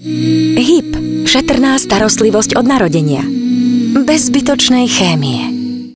HIP. Šetrná starostlivosť od narodenia. Bez zbytočnej chémie.